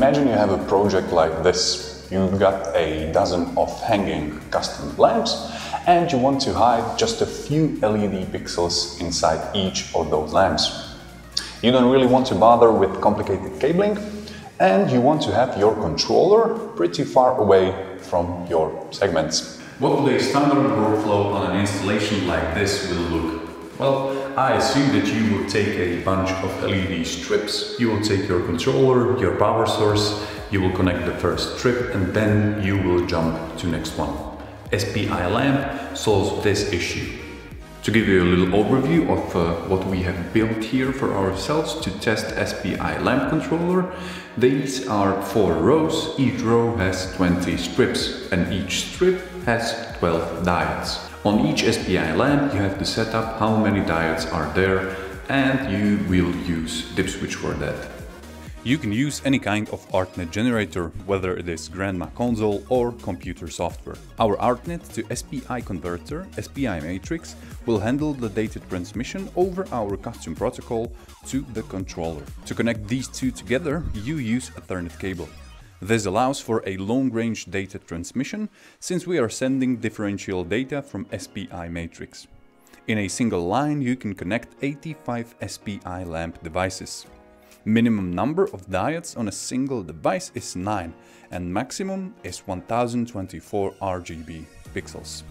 Imagine you have a project like this. You've got a dozen of hanging custom lamps and you want to hide just a few LED pixels inside each of those lamps. You don't really want to bother with complicated cabling and you want to have your controller pretty far away from your segments. What would a standard workflow on an installation like this will look? Well, I assume that you will take a bunch of LED strips. You will take your controller, your power source, you will connect the first strip and then you will jump to next one. SPI lamp solves this issue. To give you a little overview of uh, what we have built here for ourselves to test SPI lamp controller, these are four rows, each row has 20 strips and each strip has 12 diodes. On each SPI lamp you have to set up how many diodes are there and you will use dip switch for that. You can use any kind of ArtNet generator, whether it is grandMA console or computer software. Our ArtNet to SPI converter, SPI matrix, will handle the data transmission over our custom protocol to the controller. To connect these two together, you use Ethernet cable. This allows for a long-range data transmission since we are sending differential data from SPI matrix. In a single line you can connect 85 SPI lamp devices. Minimum number of diodes on a single device is 9 and maximum is 1024 RGB pixels.